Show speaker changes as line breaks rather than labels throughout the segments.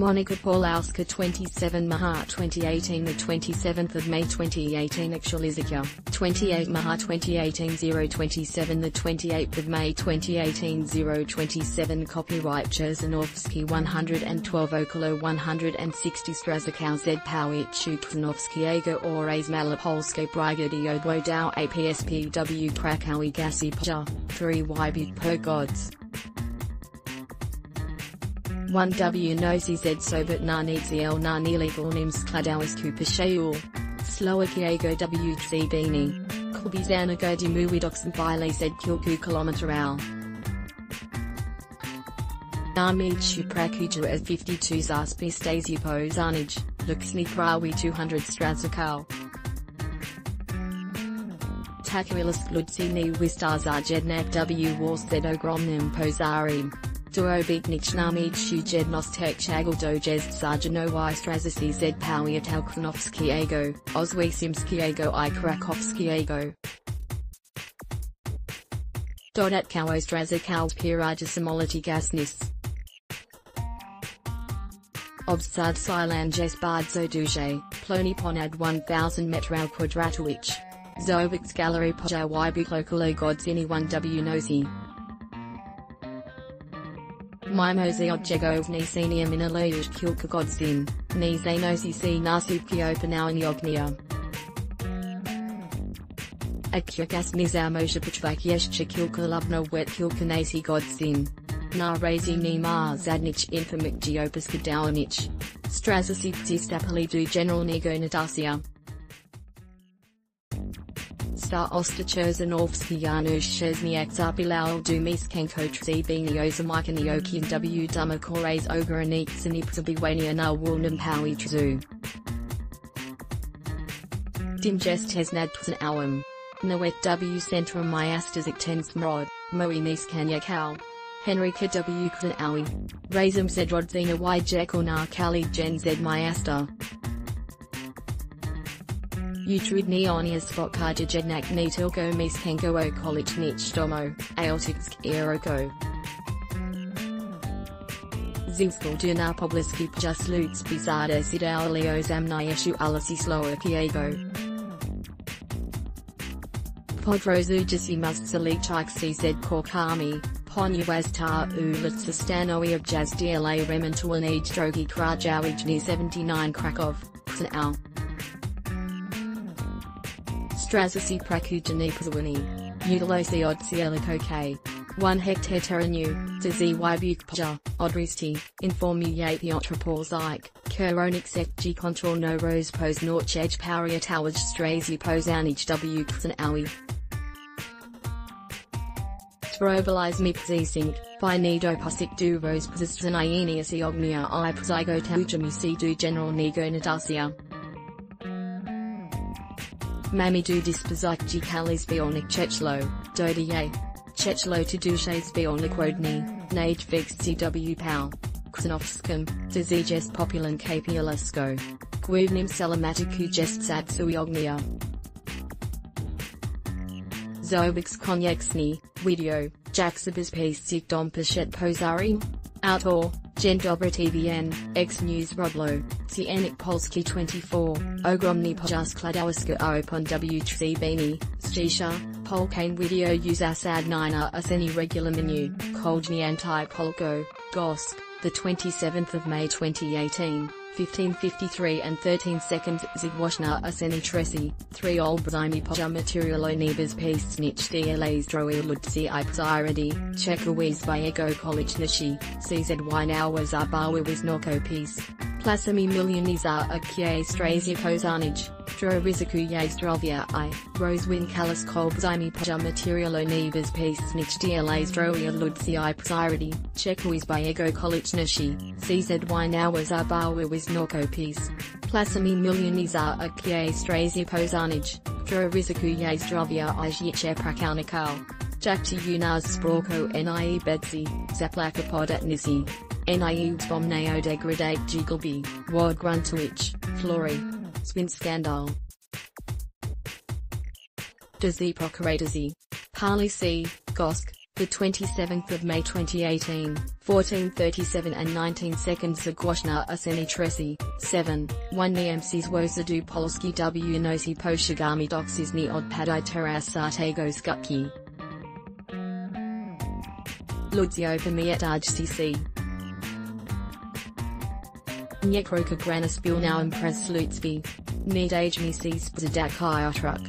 Monica Paulowska 27 Maha 2018 The 27th of May 2018 Actualizika 28 Maha 2018 027 The 28th of May 2018 027 Copyright Cherzanovsky 112 Okolo 160 Strazakau Z Powich Ukzanovskiego Ores Malopolske Brigady Odwodow APSPW Krakowi Gasi Pja 3 Wybut Per Gods 1W NOCZ Sobat na Nizl na Nilegal Nims Kladowas Kupasheul. Slowakiego WC Bini. Kubizana Godi Muwidox and Bile Z Kilku Kilometeral. Namid Shuprakuja at 52 Zaspi Stasi Pozanij, Luxni Prawi 200 Strazakal. Takuilis Ludzini Wistazar Jednak W Warstead Ogromnim Pozarim. Dorobitnich namid shujednostek chagel dojez sarjanowai strazisi z powiatalknovskiego, ozwasimskiego i krakovskiego. Dodatkowo strazakal pirajasimolity gasnis. Obsad silanjes bardzo duże, ploni ponad 1000 metral quadratowicz. Zobix gallery poja wybuklokulo godzini 1w nosi. Mimosi odjegovni senior minalojush kilka godzin, ni zanosi si nasupki opanowni ognia. Akyakas nizamosha pachvak yeshcha kilka lovno wet kilka godzin. Na razi ni ma zadnich infamik geopaska dawanich. Strazasipti stapali du general nego nadasia. Star Ostacherzanovsky Janusz Shezniak Zabilao Dumiskenko Trzebini Ozamakanioki W Dumakores Ogaranik Sanipsabiwania na Wulnam Powi Trzu. Dimgest Tesnadpsan Awam. Nawet W Centrum Myastas Tensmrod, Moe Miskanyakal. Henrika W Klanawi. Razum Zedrodzina Y Jekona Kali Gen Z Myasta. Utrudnionias Fokkaja Jednak Nitilgo Miskengo Okolic Nich Domo, Aotiksk Eroko. Zivskal Dina Pobliski Pjas Lutz Bizarda Sidalio Zamnyeshu Alasi Slowakiego. Podrozujasi Mustsalichik CZ Korkami, Ponuwazta Ulitsa Stanowi of Jazz DLA Rementuanij Drogi Krajowijni 79 Krakow, Knal. Strazasi Prakujani Pazwani. Utilosi Odsielico K. 1 hectare terranu, Dizi Wybukpaja, Odristi, Informu Yapiotr Zik, Kuronik Sekji Control No Rose Pose Norchej Towage Strazi Posanij W Ksan Awi. Sprobilize Mipzisink, Finido Pusik Du Rose Pozistanianias Ognia I Psigo Taujami Du General Nego Nadasia. Mamidu dispozik kalis bionik chechlo, dodiye. Chechlo to duches bionik wodni, nage fix cw pal. Ksanovskum, dizijes populan kapiolasko. Gwivnim selamatiku jest satsuyognia. Zoevix konyeksni, video, jaksabis pasik dom pashet posari. Outdoor, Dzień dobry TVN, X News Rodlo, Cienik Polski 24, Ogromny Podjaskladowska Opon W3 Bini, Scisha, Polkane Video Use Asad Nina Aseni Regular Menu, Koljny Anti Polko, Gosk, the 27th of May 2018. 1553 and 13 seconds Zidwashna Aseni Tresi, 3 Olbrzimi Poja Materialo Nebas Pastnich DLAs Droe Ludzi Ipsiridi, Chekawiz Viego College Nishi, CZY Nowas Arbawa Wiznoko Peace. Plasami Miljoniza Akye Strazia Kozanij, Dro Riziku Yazdrovia I, Rosewin Kalis Kolbzimi Paja Materialo Nebas Pastnich DLAs Droe Ludzi i Ipsiridi, Chekawiz Viego College Nishi, CZY Nowas Arbawa Wiznoko Peace. Plasami Miljoniza Akye Strazia Kozanij, Dro Riziku Yazdrovia I Jiche Prakalnikal. Jakti Unaz Sproko Nie Bedzi, Zaplakapod at Nisi. Nie Zbomneo Degradate Jigelby, Ward Gruntuich, Flory. Spin Scandal. Dazi Procuratorzy. Pali C, Gosk, the 27th of May 2018, 1437 and 19 seconds Zagłośna Aseni Tresi, 7, 1 Niemcies Wozadu Polski W Nosi Poshigami Doksizny Odpadai Teraz Tego Skutki. Ludzio Pamiet CC. Niekroka Granis Bilnau Impress Lutzvi. Need age me sees Zadak Truck.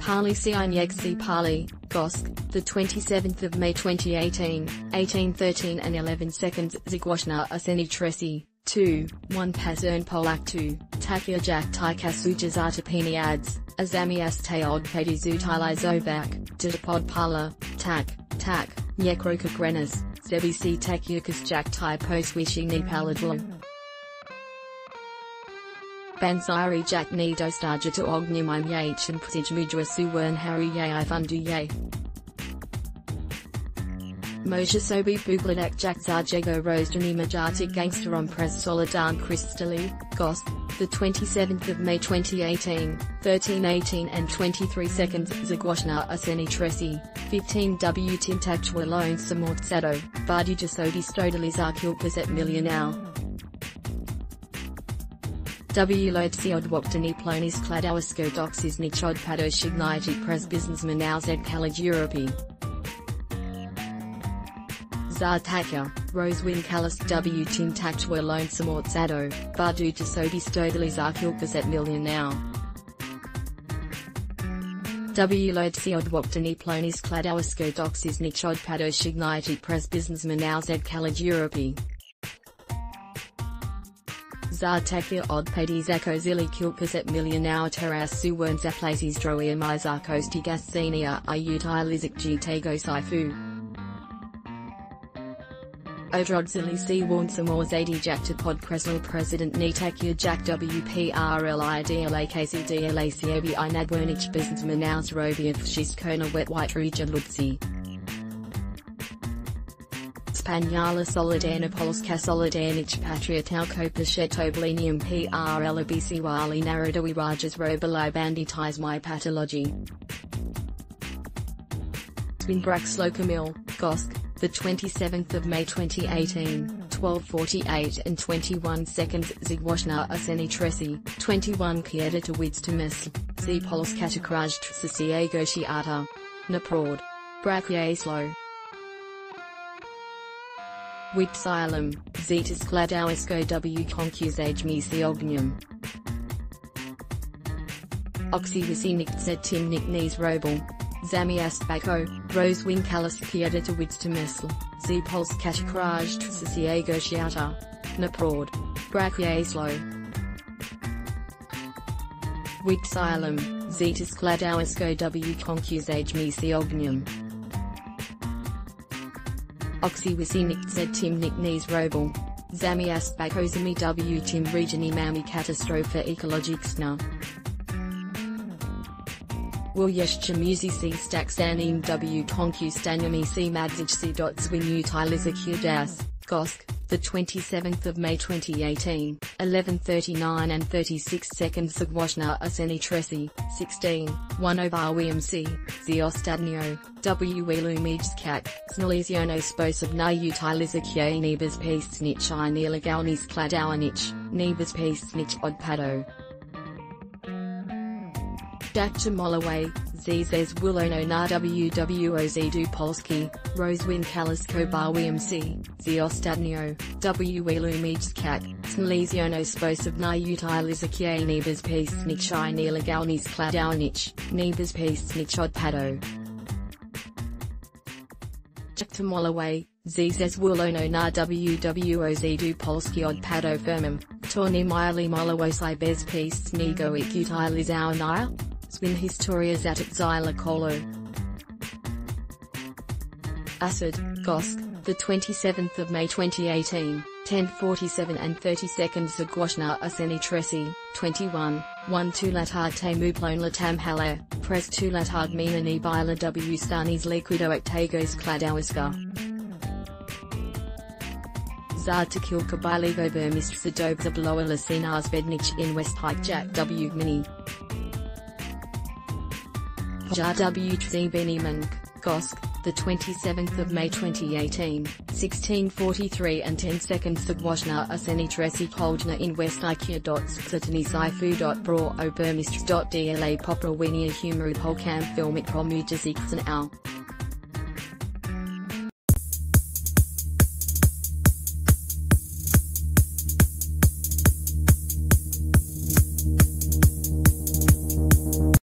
Pali Sianyegsi Pali, Gosk, the 27th of May 2018, 1813 and 11 seconds Zagłośna Aseni Tresi, 2, 1 Pazern Polak 2, Takia Jak Tikasuja Zatapini ads, Azamias Teod Pedi Zutilai Zovak, Didapod Pala, Tak, Tak, Nyekroka Grenas, Zebi Si Takyukas Jak Tai Poswishi Ni Paladwam. Banzari jak ni dostaja to ognimim yachin psij mujwa suwern hari yai fundu ye. Moshe sobi bugladak jak zarjego rozdani majati gangster on pres solidan kristali, gos, the 27th of May 2018, 1318 and 23 seconds Zagłośna Aseni Tresi, 15 W Tintactua Lone Samort Sado, Badi Jasodi Stodali Zarkilkas at Millionau. W Lodsi odwaktani plonis kladowisko doxis nichod padoshigniti pres businessman z college Europe. Zartaka, Rosewin Kalis W Tintactua Lone Samort Sado, Badu Tasodi Stodali at Millionau. W Lodsi odwaktani plonis kladowisko doxis nichod padoshigniti pres businessman z college Europe. Zartakia odpades ekozili kilkaset milionau teras suwern zaplaces droia mizarkosti gasenia i utilizik gtego sifu. Odrodzili si warnsamor zadi jakta pod presel president nitakia jak WPRLIDLAKCDLACABI nadwernich businessman aus roviath shiskona wet white ruja ludzi. Spaniala Solidarna Polska Solidarnich Patriotalko Pashetoblenium PRLBC Wali Narodowi Rajas Robili Banditize My Pathology. Spinbrak Slokamil, Gosk, the 27th of May 2018, 1248 and 21 seconds Zagłośna Aseni Tresi, 21 Kieda to Widstomis, Z Polska Kraj Trzeciego Świata. Naprod. Brakiaslo. Wixilum, Zetas Kladowisko w Konkuzage Misi Ognium. Oxyhysinic Zetimnik Nis Robel. Zamiast Bako, Rose Kieda to Widstomisl, Z Polska Kraj Trzeciego Świata. Naprod. Brakiaslo. Wixilum, Zetas Kladowisko w Konkuzage Misi Ognium. Oxywisinik Timnik Nis Robel. Zamiast Bakozami W Tim Regioni Mami Katastrofa Ekologiczna. Wyjeszcze muzycy staksanim w konkustaniami c madzicsi zwin utilizacja das, Gosk, the 27th of May 2018, 11:39 and 36 seconds Zagłośna Aseni Tresi, 16, 1 over WMC, Ziostadnio, W Ilumijskak, Znaleziono sposób na utylizację niebezpiecznych i nielegalnych składowanych, niebezpiecznych odpadów. Dr. Molaway, Zizes Wilono na WWOZ du Polski, Rosewin Kalisko Barwmc, Ziostadnio, W Ilumijskak, Znaleziono sposób na utylizację niebezpiecznych i nielegalnych składowanych, niebezpiecznych odpadów. Dr. Molaway, Zizes Wilono na WWOZ du Polski odpadów firmem, Torni Miley Molawosai bezpiecznego ich Zwin historias at Kolo. Acid, Gosk, the 27th of May 2018, 10:47 and 30 seconds Zagłośna Aseni Tresi, 21, 1 2 latard te muplon latam halle, pres 2 latard mina ni bila w stanis liquido octagos kladowiska. Zartakilka biligo vermist sadobza blower lasinas vednich in West Pike Jack W Mini. Pja WZ Beniman, Gosk, the 27th of May 2018, 1643 and 10 seconds Sagwashna Aseni Tresi Koljna in West Ikea. Satani Saifu. Bra Obermist. Dla Popra Winia Humor Polkam Filmic Promujaziksan Al.